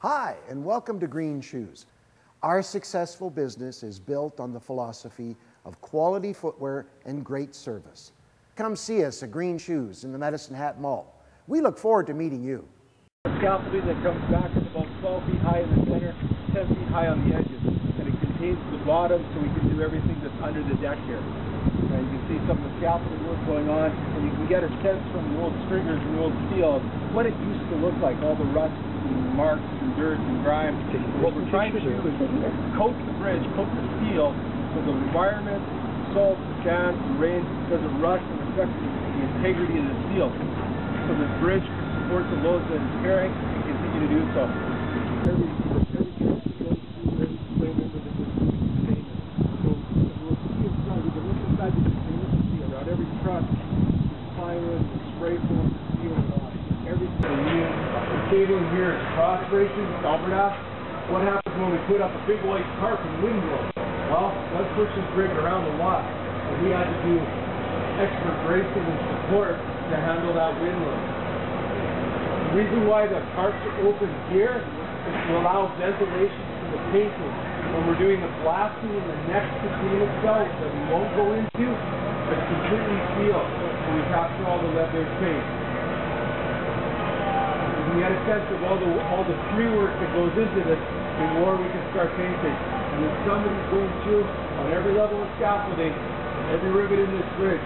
Hi, and welcome to Green Shoes. Our successful business is built on the philosophy of quality footwear and great service. Come see us at Green Shoes in the Medicine Hat Mall. We look forward to meeting you. Scaffolding that comes back is about 12 feet high in the center, 10 feet high on the edges, and it contains the bottom so we can do everything that's under the deck here. And you can see some of the scaffolding work going on, and you can get a sense from the old stringers and the old steel what it used to look like, all the rust and marks and dirt and grime. What we're trying to do is coat the bridge, coat the steel, so the environment, salt, sand, and rain doesn't rust and affect the integrity of the steel. So the bridge can support the loads that it's carrying and continue to do so. Every, truck every truck, there's spray foam, steel, and all. Everything. Cabling here is cross bracing, Alberta. What happens when we put up a big white tarp and wind blows? Well, let's push this rig around a lot. So we had to do extra bracing and support to handle that wind load. The reason why the tarps are open here is to allow ventilation to the painting. When we're doing the blasting in the next containment cell that we won't go into, it's completely sealed. So we capture all the lead-based paint. We get a sense of all the all the tree work that goes into this before we can start painting. And then somebody's going through on every level of scaffolding, every rivet in this bridge.